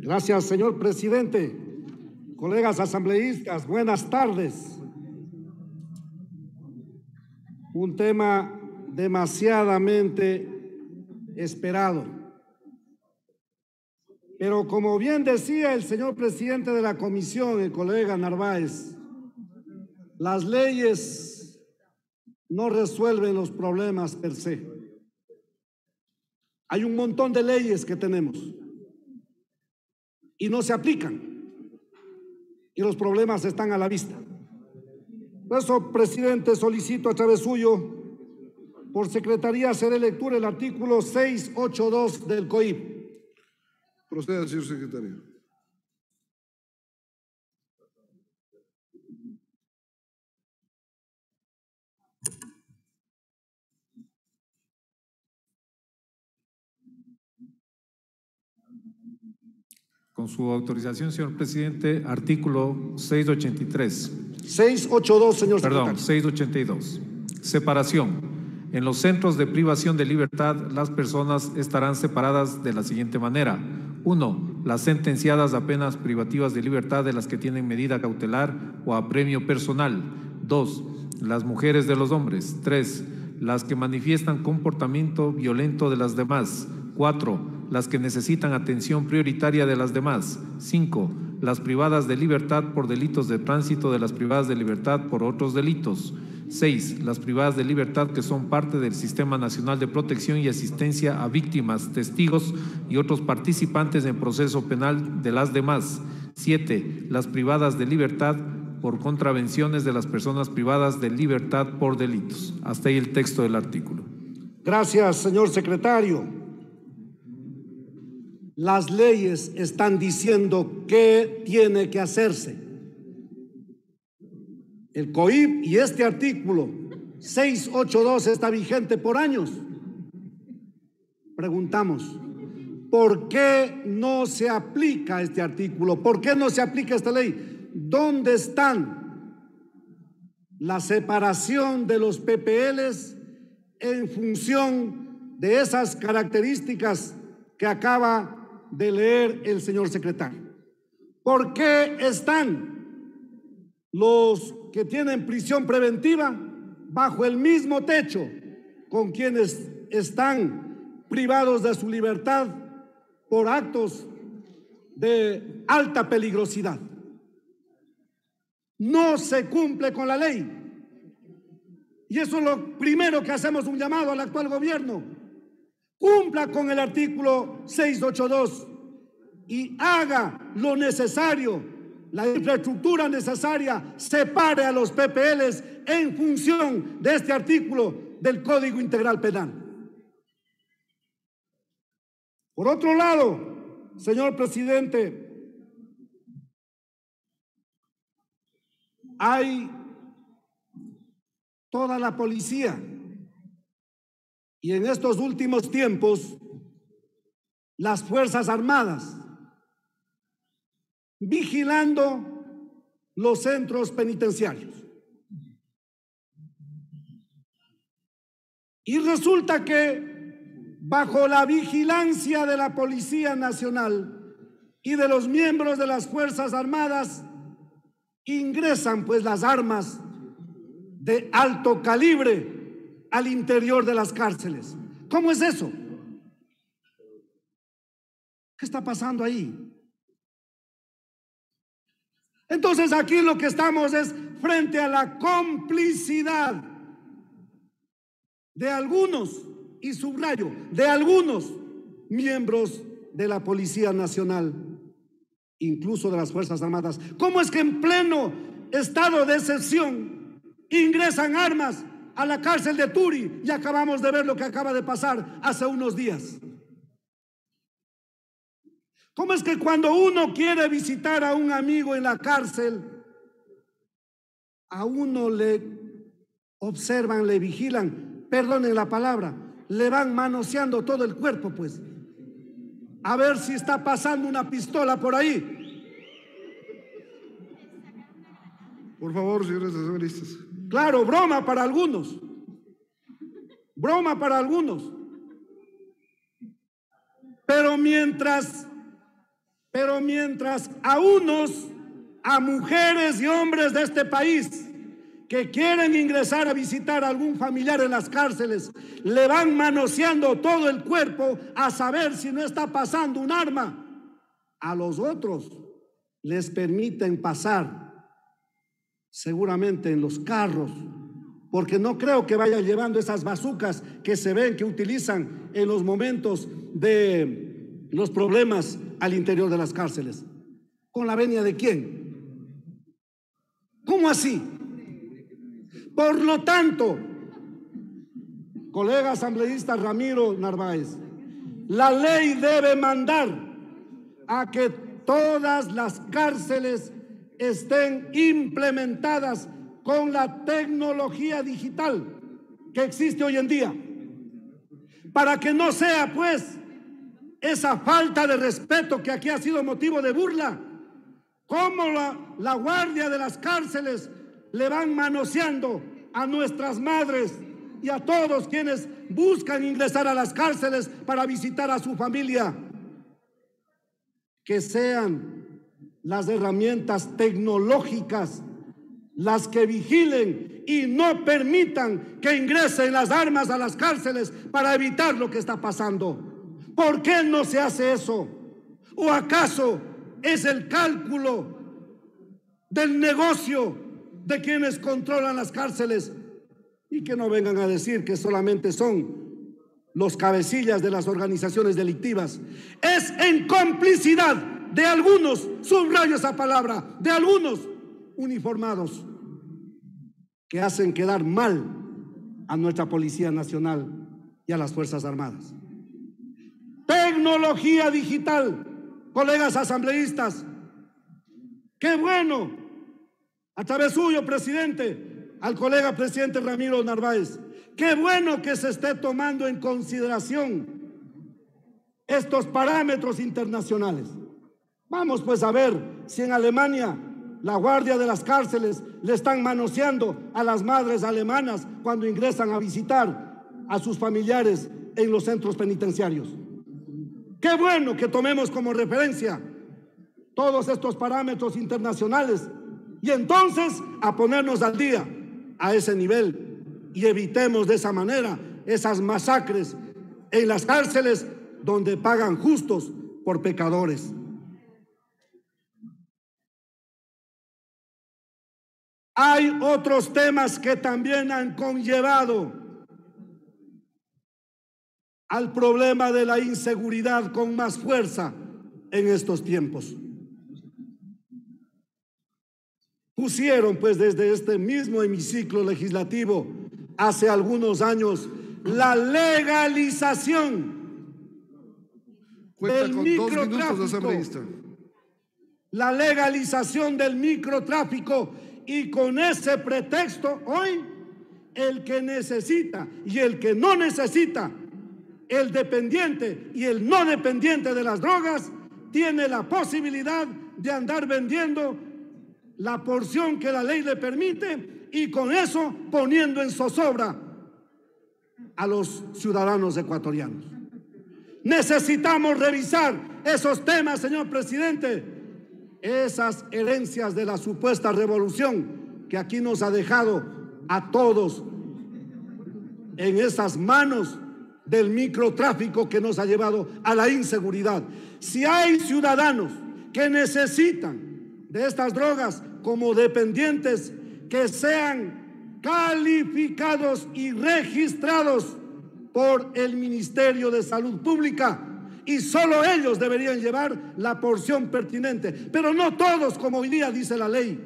Gracias, señor presidente. Colegas asambleístas, buenas tardes. Un tema demasiadamente esperado. Pero como bien decía el señor presidente de la comisión, el colega Narváez, las leyes no resuelven los problemas per se. Hay un montón de leyes que tenemos y no se aplican. Y los problemas están a la vista. Por eso, presidente, solicito a través suyo, por secretaría, hacer lectura el artículo 682 del COIP. Proceda, señor secretario. Con su autorización, señor presidente, artículo 683. 682, señor Perdón, secretario. 682. Separación. En los centros de privación de libertad, las personas estarán separadas de la siguiente manera. Uno, las sentenciadas a penas privativas de libertad de las que tienen medida cautelar o a premio personal. Dos, las mujeres de los hombres. Tres, las que manifiestan comportamiento violento de las demás. Cuatro, las que necesitan atención prioritaria de las demás. Cinco, las privadas de libertad por delitos de tránsito de las privadas de libertad por otros delitos. Seis, las privadas de libertad que son parte del Sistema Nacional de Protección y Asistencia a víctimas, testigos y otros participantes en proceso penal de las demás. Siete, las privadas de libertad por contravenciones de las personas privadas de libertad por delitos. Hasta ahí el texto del artículo. Gracias, señor secretario. Las leyes están diciendo qué tiene que hacerse. El COIP y este artículo 682 está vigente por años. Preguntamos, ¿por qué no se aplica este artículo? ¿Por qué no se aplica esta ley? ¿Dónde están la separación de los PPLs en función de esas características que acaba de leer el señor secretario? ¿Por qué están los que tienen prisión preventiva bajo el mismo techo con quienes están privados de su libertad por actos de alta peligrosidad. No se cumple con la ley. Y eso es lo primero que hacemos un llamado al actual gobierno. Cumpla con el artículo 682 y haga lo necesario la infraestructura necesaria separe a los PPLs en función de este artículo del Código Integral Penal. Por otro lado, señor presidente, hay toda la policía y en estos últimos tiempos las Fuerzas Armadas vigilando los centros penitenciarios. Y resulta que bajo la vigilancia de la Policía Nacional y de los miembros de las Fuerzas Armadas, ingresan pues las armas de alto calibre al interior de las cárceles. ¿Cómo es eso? ¿Qué está pasando ahí? Entonces aquí lo que estamos es frente a la complicidad de algunos, y subrayo, de algunos miembros de la Policía Nacional, incluso de las Fuerzas Armadas. ¿Cómo es que en pleno estado de excepción ingresan armas a la cárcel de Turi y acabamos de ver lo que acaba de pasar hace unos días? ¿Cómo es que cuando uno quiere visitar a un amigo en la cárcel, a uno le observan, le vigilan, perdonen la palabra, le van manoseando todo el cuerpo, pues, a ver si está pasando una pistola por ahí? Por favor, señores. Claro, broma para algunos. Broma para algunos. Pero mientras Pero mientras a unos, a mujeres y hombres de este país que quieren ingresar a visitar a algún familiar en las cárceles, le van manoseando todo el cuerpo a saber si no está pasando un arma. A los otros les permiten pasar seguramente en los carros, porque no creo que vayan llevando esas bazucas que se ven que utilizan en los momentos de los problemas al interior de las cárceles. ¿Con la venia de quién? ¿Cómo así? Por lo tanto, colega asambleísta Ramiro Narváez, la ley debe mandar a que todas las cárceles estén implementadas con la tecnología digital que existe hoy en día, para que no sea pues esa falta de respeto que aquí ha sido motivo de burla, como la, la guardia de las cárceles le van manoseando a nuestras madres y a todos quienes buscan ingresar a las cárceles para visitar a su familia. Que sean las herramientas tecnológicas las que vigilen y no permitan que ingresen las armas a las cárceles para evitar lo que está pasando. ¿Por qué no se hace eso? ¿O acaso es el cálculo del negocio de quienes controlan las cárceles? Y que no vengan a decir que solamente son los cabecillas de las organizaciones delictivas. Es en complicidad de algunos, subrayo esa palabra, de algunos uniformados que hacen quedar mal a nuestra Policía Nacional y a las Fuerzas Armadas. Tecnología digital, colegas asambleístas. Qué bueno, a través suyo, presidente, al colega presidente Ramiro Narváez. Qué bueno que se esté tomando en consideración estos parámetros internacionales. Vamos pues a ver si en Alemania la guardia de las cárceles le están manoseando a las madres alemanas cuando ingresan a visitar a sus familiares en los centros penitenciarios. Qué bueno que tomemos como referencia todos estos parámetros internacionales y entonces a ponernos al día a ese nivel y evitemos de esa manera esas masacres en las cárceles donde pagan justos por pecadores. Hay otros temas que también han conllevado al problema de la inseguridad con más fuerza en estos tiempos. Pusieron pues desde este mismo hemiciclo legislativo hace algunos años la legalización del microtráfico. La legalización del microtráfico y con ese pretexto hoy el que necesita y el que no necesita el dependiente y el no dependiente de las drogas tiene la posibilidad de andar vendiendo la porción que la ley le permite y con eso poniendo en zozobra a los ciudadanos ecuatorianos. Necesitamos revisar esos temas, señor presidente, esas herencias de la supuesta revolución que aquí nos ha dejado a todos en esas manos del microtráfico que nos ha llevado a la inseguridad. Si hay ciudadanos que necesitan de estas drogas como dependientes, que sean calificados y registrados por el Ministerio de Salud Pública y solo ellos deberían llevar la porción pertinente, pero no todos como hoy día dice la ley.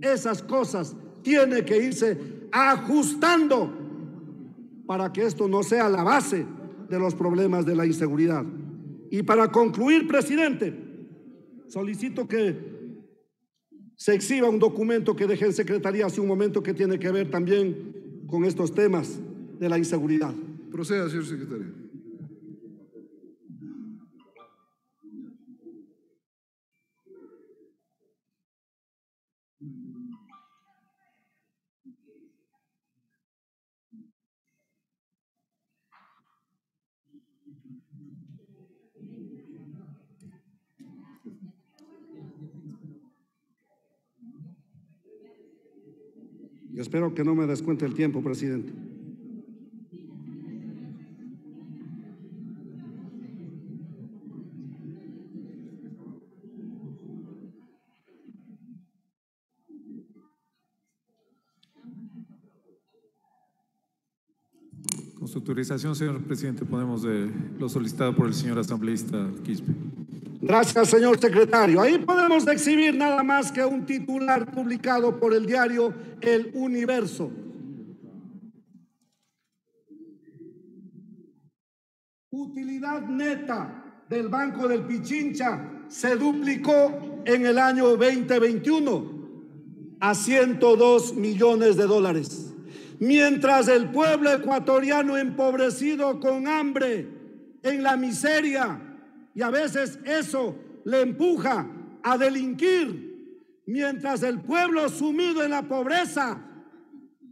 Esas cosas tienen que irse ajustando para que esto no sea la base de los problemas de la inseguridad. Y para concluir, presidente, solicito que se exhiba un documento que dejé en secretaría hace un momento que tiene que ver también con estos temas de la inseguridad. Proceda, señor secretario. Espero que no me descuente el tiempo, presidente. Con su autorización, señor presidente, ponemos de lo solicitado por el señor asambleísta Quispe. Gracias, señor secretario. Ahí podemos exhibir nada más que un titular publicado por el diario El Universo. Utilidad neta del Banco del Pichincha se duplicó en el año 2021 a 102 millones de dólares. Mientras el pueblo ecuatoriano empobrecido con hambre, en la miseria, y a veces eso le empuja a delinquir, mientras el pueblo sumido en la pobreza,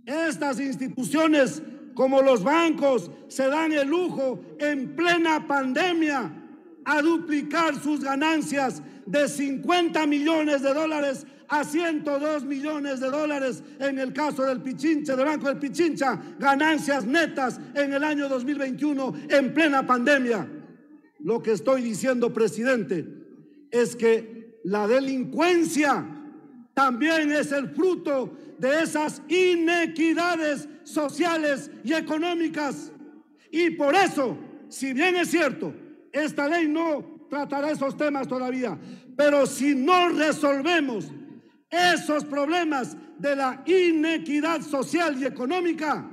estas instituciones como los bancos se dan el lujo en plena pandemia a duplicar sus ganancias de 50 millones de dólares a 102 millones de dólares en el caso del Pichincha, del Banco del Pichincha, ganancias netas en el año 2021 en plena pandemia. Lo que estoy diciendo, presidente, es que la delincuencia también es el fruto de esas inequidades sociales y económicas. Y por eso, si bien es cierto, esta ley no tratará esos temas todavía, pero si no resolvemos esos problemas de la inequidad social y económica,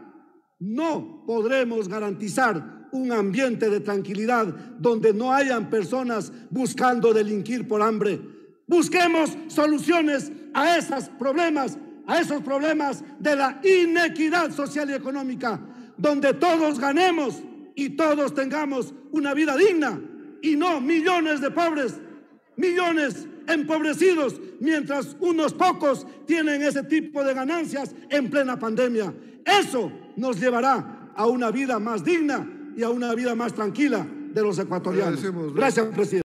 no podremos garantizar un ambiente de tranquilidad donde no hayan personas buscando delinquir por hambre. Busquemos soluciones a esos problemas, a esos problemas de la inequidad social y económica, donde todos ganemos y todos tengamos una vida digna y no millones de pobres, millones empobrecidos, mientras unos pocos tienen ese tipo de ganancias en plena pandemia. Eso nos llevará a una vida más digna y a una vida más tranquila de los ecuatorianos. Gracias, presidente.